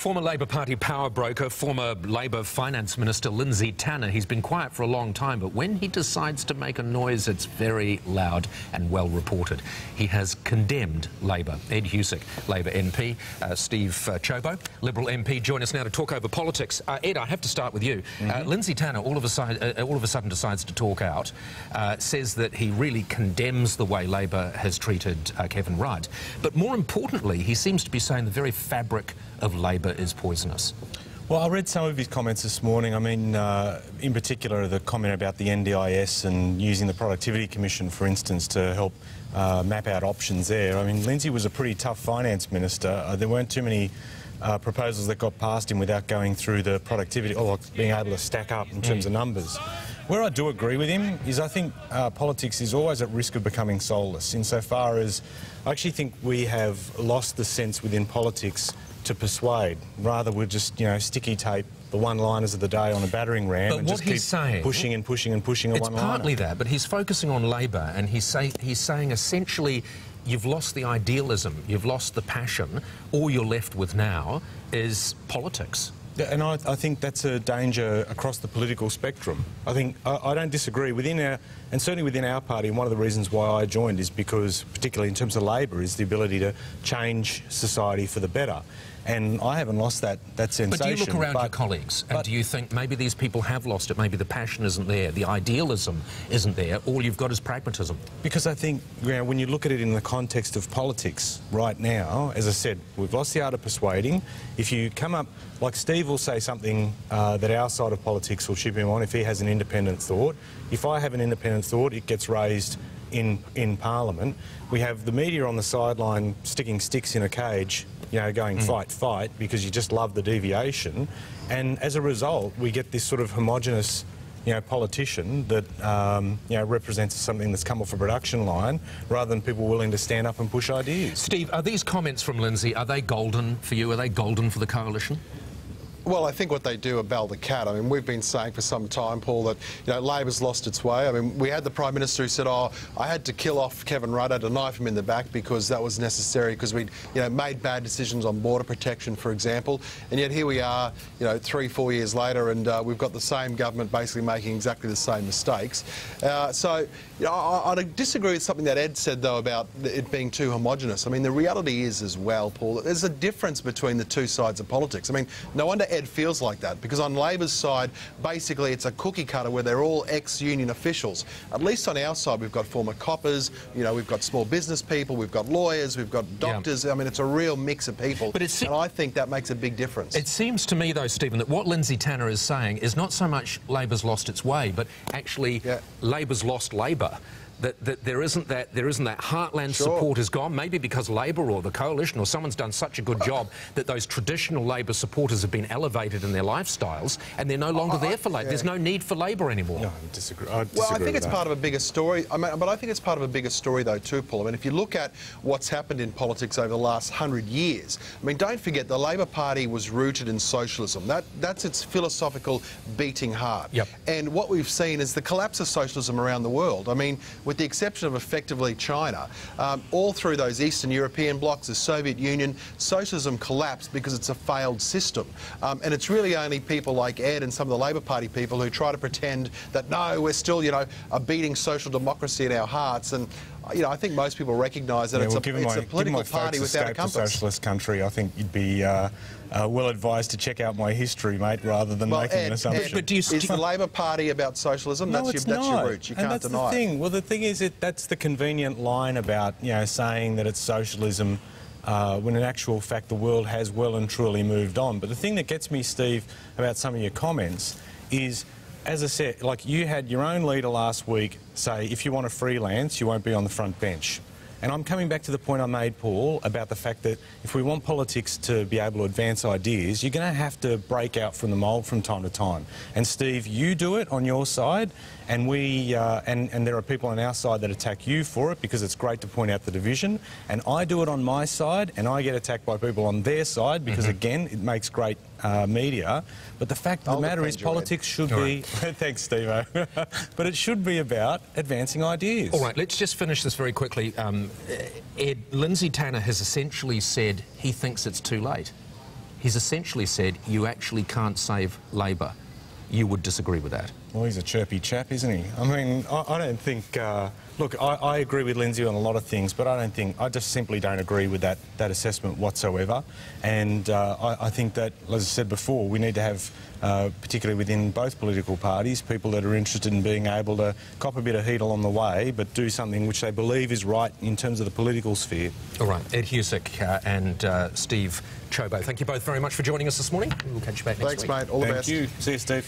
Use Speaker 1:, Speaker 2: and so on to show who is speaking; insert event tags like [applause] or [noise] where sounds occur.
Speaker 1: Former Labor Party power broker, former Labor Finance Minister Lindsay Tanner. He's been quiet for a long time, but when he decides to make a noise, it's very loud and well reported. He has condemned Labor. Ed Husic, Labor MP, uh, Steve uh, Ciobo, Liberal MP, join us now to talk over politics. Uh, Ed, I have to start with you. Mm -hmm. Lindsay Tanner all of, a side, uh, all of a sudden decides to talk out, uh, says that he really condemns the way Labor has treated uh, Kevin Rudd. But more importantly, he seems to be saying the very fabric of Is poisonous.
Speaker 2: Well, I read some of his comments this morning. I mean, uh, in particular, the comment about the NDIS and using the Productivity Commission, for instance, to help uh, map out options there. I mean, Lindsay was a pretty tough finance minister. Uh, there weren't too many uh, proposals that got past him without going through the productivity or being able to stack up in terms of numbers. Where I do agree with him is I think uh, politics is always at risk of becoming soulless insofar as I actually think we have lost the sense within politics to persuade. Rather, we're just, you know, sticky tape the one-liners of the day on a battering ram
Speaker 1: but
Speaker 2: and just keep
Speaker 1: saying,
Speaker 2: pushing and pushing and pushing a
Speaker 1: one-liner. It's partly that, but he's focusing on Labor and he's, say, he's saying essentially you've lost the idealism, you've lost the passion. All you're left with now is politics.
Speaker 2: Yeah, and I, I, think that's a danger across the political spectrum. I think I, I, don't disagree within our, and certainly within our party. And one of the reasons why I joined is because, particularly in terms of Labor, is the ability to change society for the better and I haven't lost that, that sensation.
Speaker 1: But do you look around but, your colleagues and do you think maybe these people have lost it, maybe the passion isn't there, the idealism isn't there, all you've got is pragmatism?
Speaker 2: Because I think you know, when you look at it in the context of politics right now, as I said, we've lost the art of persuading. If you come up, like Steve will say something uh, that our side of politics will ship him on if he has an independent thought. If I have an independent thought, it gets raised in, in Parliament. We have the media on the sideline sticking sticks in a cage, you know, going mm. fight, fight, because you just love the deviation. And as a result, we get this sort of homogenous you know, politician that um, you know represents something that's come off a production line, rather than people willing to stand up and push ideas.
Speaker 1: Steve, are these comments from Lindsay are they golden for you? Are they golden for the coalition?
Speaker 3: Well, I think what they do about the cat. I mean, we've been saying for some time, Paul, that you know Labor's lost its way. I mean, we had the Prime Minister who said, "Oh, I had to kill off Kevin Rudd, I had to knife him in the back because that was necessary because we, you know, made bad decisions on border protection, for example." And yet here we are, you know, three, four years later, and uh, we've got the same government basically making exactly the same mistakes. Uh, so, you know, I, I, disagree with something that Ed said though about it being too homogenous. I mean, the reality is as well, Paul, there's a difference between the two sides of politics. I mean, no wonder Ed feels like that because on Labor's side, basically it's a cookie cutter where they're all ex-union officials. At least on our side, we've got former coppers, you know, we've got small business people, we've got lawyers, we've got doctors. Yeah. I mean, it's a real mix of people. But and I think that makes a big difference.
Speaker 1: It seems to me, though, Stephen, that what Lindsay Tanner is saying is not so much Labor's lost its way, but actually yeah. Labor's lost Labor that, that there isn't that there isn't that heartland sure. support has gone, maybe because Labor or the coalition or someone's done such a good [laughs] job that those traditional Labor supporters have been elevated in their lifestyles and they're no longer there for Labor. Yeah. There's no need for Labor anymore.
Speaker 2: No, I disagree. I disagree
Speaker 3: well, I think it's that. part of a bigger story. I mean, but I think it's part of a bigger story though too, Paul. I mean, if you look at what's happened in politics over the last hundred years, I mean, don't forget the Labor Party was rooted in socialism. That that's its philosophical beating heart.
Speaker 1: Yep.
Speaker 3: And what we've seen is the collapse of socialism around the world. I mean, with the exception of effectively China. Um, all through those Eastern European blocs, the Soviet Union, socialism collapsed because it's a failed system. Um, and it's really only people like Ed and some of the Labor Party people who try to pretend that, no, we're still, you know, a beating social democracy in our hearts. And you know, I think most people recognise that yeah, it's, well, a, it's my, a political party without a compass.
Speaker 2: A socialist country, I think you'd be uh, uh, well advised to check out my history, mate, rather than
Speaker 3: well,
Speaker 2: making
Speaker 3: Ed,
Speaker 2: an assumption. Ed,
Speaker 3: but do you, is the Labor Party about socialism?
Speaker 2: No,
Speaker 3: that's
Speaker 2: it's
Speaker 3: your,
Speaker 2: not.
Speaker 3: That's your roots. You
Speaker 2: and
Speaker 3: can't
Speaker 2: that's
Speaker 3: deny
Speaker 2: the thing. Well, the thing is, it, that's the convenient line about you know saying that it's socialism. Uh, when in actual fact the world has well and truly moved on. But the thing that gets me, Steve, about some of your comments is as I said, like you had your own leader last week say, if you want to freelance, you won't be on the front bench. And I'm coming back to the point I made, Paul, about the fact that if we want politics to be able to advance ideas, you're going to have to break out from the mould from time to time. And Steve, you do it on your side, and we uh, and and there are people on our side that attack you for it because it's great to point out the division. And I do it on my side, and I get attacked by people on their side because mm -hmm. again, it makes great uh, media. But the fact of the matter is, politics should All be. Right. [laughs] thanks, Steve. [laughs] but it should be about advancing ideas.
Speaker 1: All right, let's just finish this very quickly. Um, Ed, Lindsay Tanner has essentially said he thinks it's too late. he's essentially said you actually can't save Labor. You would disagree with that?
Speaker 2: Well, he's a chirpy chap, isn't he? I mean, I, I don't think. Uh, look, I, I, agree with Lindsay on a lot of things, but I don't think. I just simply don't agree with that, that assessment whatsoever. And uh, I, I, think that, as I said before, we need to have, uh, particularly within both political parties, people that are interested in being able to cop a bit of heat along the way, but do something which they believe is right in terms of the political sphere.
Speaker 1: All right, Ed Husic uh, and uh, Steve Ciobo, thank you both very much for joining us this morning. We'll catch you back next
Speaker 3: Thanks,
Speaker 1: week.
Speaker 3: Thanks, mate. All
Speaker 2: Thank
Speaker 3: the best.
Speaker 2: Thank you. See you, Steve.